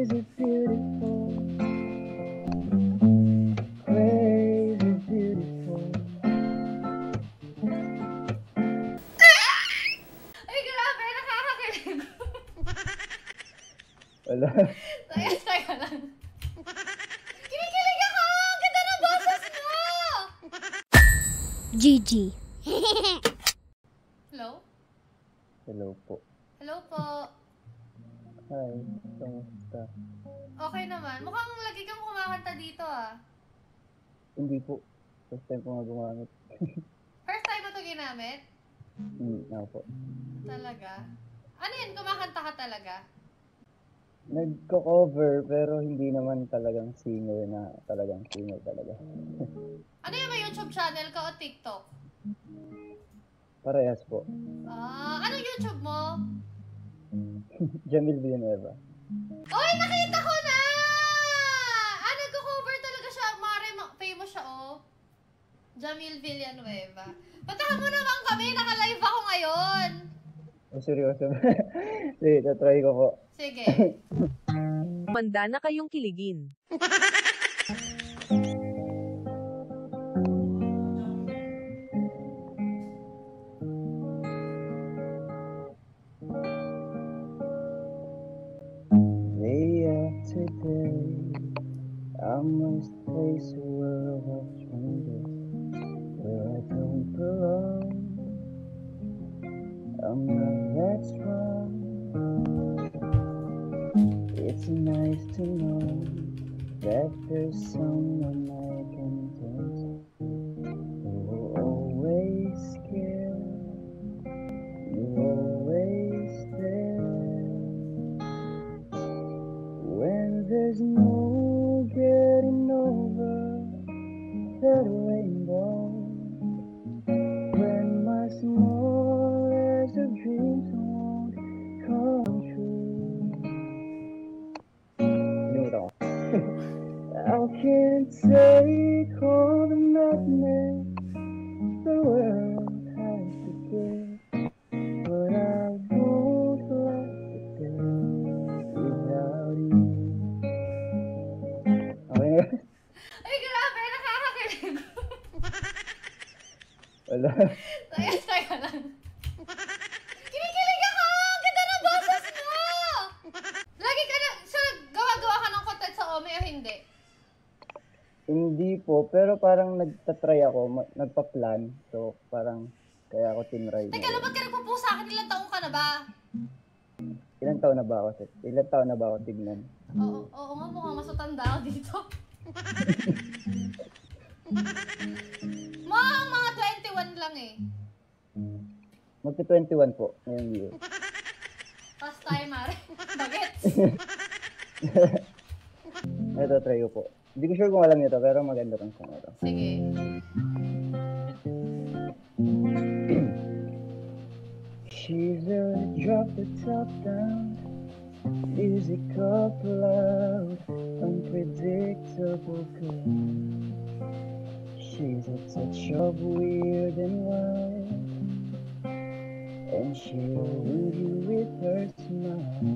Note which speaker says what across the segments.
Speaker 1: crazy beautiful. Crazy beautiful.
Speaker 2: Ay, grabe, nakakakilig.
Speaker 1: Wala.
Speaker 2: Teka, teka lang. Kinikilig ako! Ganda ng boses mo!
Speaker 3: Gigi.
Speaker 1: Hindi po. First time ko nga gumamit.
Speaker 2: First time mo to ginamit?
Speaker 1: Hmm, nga po.
Speaker 2: Talaga? Ano yun? Kumakanta ka talaga?
Speaker 1: Nagko-cover pero hindi naman talagang singer na talagang singer talaga.
Speaker 2: Ano yung may YouTube channel ka o TikTok?
Speaker 1: Parehas po.
Speaker 2: Ah, anong YouTube mo?
Speaker 1: Jamil Villanueva.
Speaker 2: Oy, nakita ko na! Ah, nagko-cover talaga siya. Mare, ma- famous siya, oh. Jamil Villanueva. Puntahan mo naman kami. Naka-live ako ngayon.
Speaker 1: Oh, seryoso ba? Sige, tatry ko po.
Speaker 2: Sige.
Speaker 4: Manda na kayong kiligin.
Speaker 1: Day after day, I must face a to know that there's someone I I can't take all the madness the world has to give, but I won't last a day without you. Okay?
Speaker 2: Ay, grabe. Nakakakilig.
Speaker 1: Wala.
Speaker 2: Teka, teka lang.
Speaker 1: Pero parang nagtatry ako, nagpa-plan. So, parang kaya ako tinry.
Speaker 2: Teka,
Speaker 1: ngayon.
Speaker 2: ba't ka nagpupusa akin? Ilang taong ka na ba?
Speaker 1: Ilan taon na ba ako? Seth? Ilan taon na ba ako tignan?
Speaker 2: Oo, oo nga, mukhang mas matanda ako dito. Mukhang mga 21 lang eh.
Speaker 1: Magka-21 po ngayong year.
Speaker 2: First timer. Bagets.
Speaker 1: Ito, try ko po. Hindi ko sure kung alam niyo to, pero maganda tong song ito.
Speaker 2: Sige.
Speaker 1: She's a drop the top down, music up loud, unpredictable girl. She's a touch of weird and wild, and she'll leave you with her smile.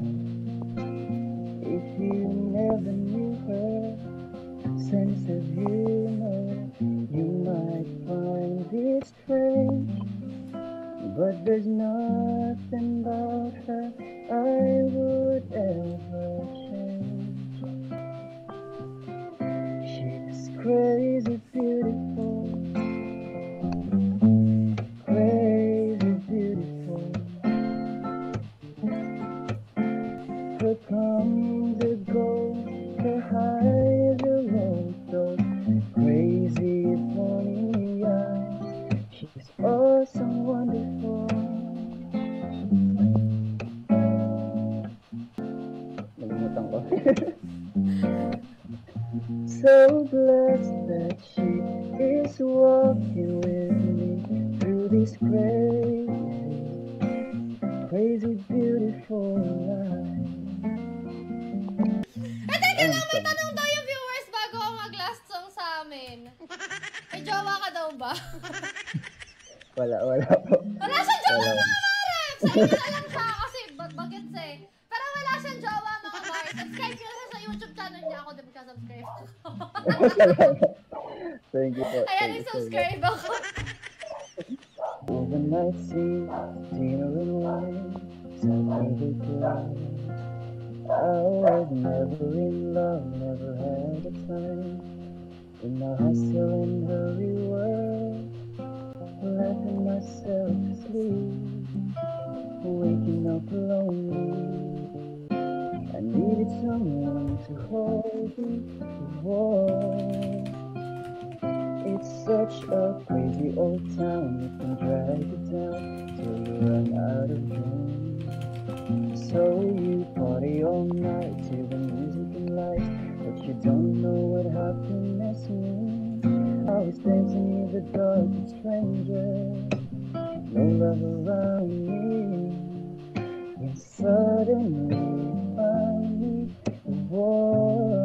Speaker 1: If you never senses you. so blessed that she is walking with me through this crazy, crazy beautiful life.
Speaker 2: Eh, teka lang, may tanong daw yung viewers bago ako mag-last song sa amin. May jowa ka daw ba?
Speaker 1: Wala, wala po.
Speaker 2: Wala jowa! Sa inyo na lang siya
Speaker 1: much.
Speaker 2: i-subscribe ako.
Speaker 1: Overnight sea, dinner and wine, Saturday drive. I was never in love, never had a time. In the hustle and the hurry world, laughing myself to sleep, waking up lonely. I needed someone to hold me warm. It's such a crazy old town, you can drag it down till you run out of room. So you party all night to the music and lights, but you don't know what happiness means. I was dancing in the dark with strangers, no love around me. And suddenly you find me warm.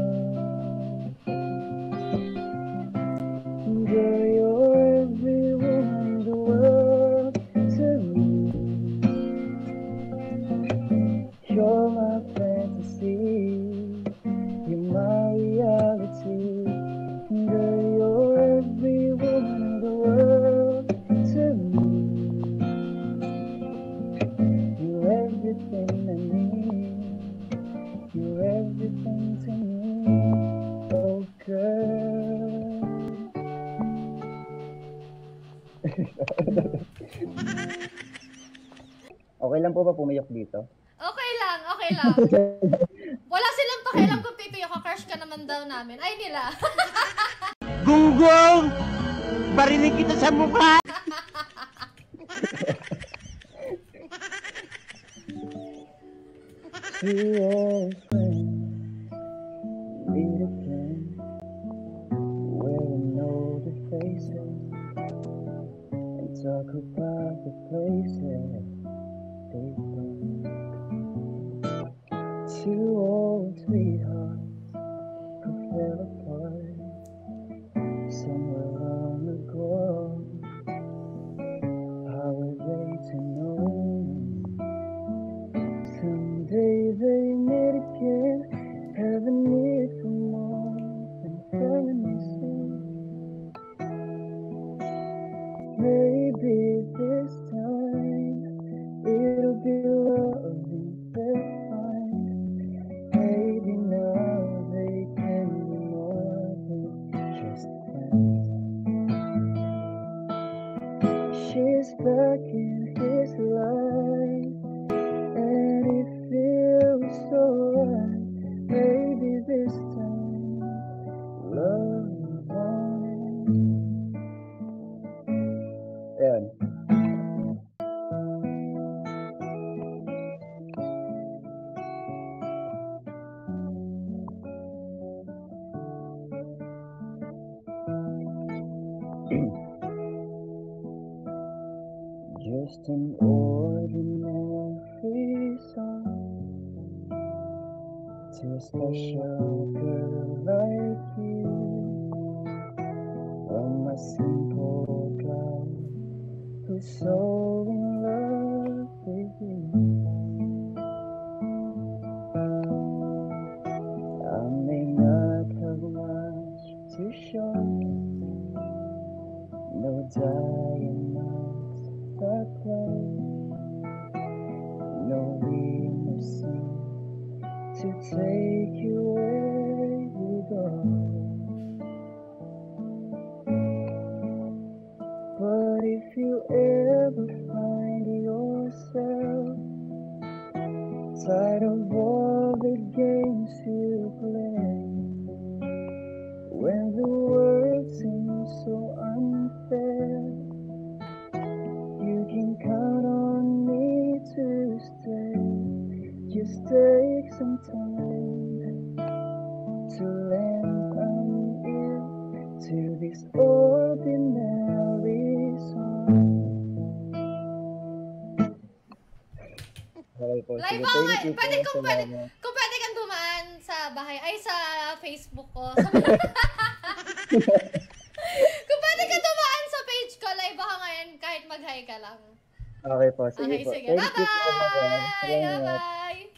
Speaker 1: Po ba pumiyok dito?
Speaker 2: Okay lang, okay lang. Wala silang pakialam kung pipiyo ka, crush ka naman daw namin. Ay, nila.
Speaker 3: Gunggong! Barinig kita sa mukha!
Speaker 1: And talk about the places tenta Just an ordinary song to a special girl like you. From a simple guy who's so in love with you. Take you where you go. But if you ever find yourself tired of
Speaker 2: Live ako,
Speaker 1: you po.
Speaker 2: pwede kung pwede, kung pwede kang dumaan sa bahay, ay sa Facebook ko. kung pwede ka dumaan sa page ko, live ako ngayon kahit mag-hi ka lang.
Speaker 1: Okay po. Sige
Speaker 2: Okay,
Speaker 1: po.
Speaker 2: sige. Bye-bye! Bye-bye!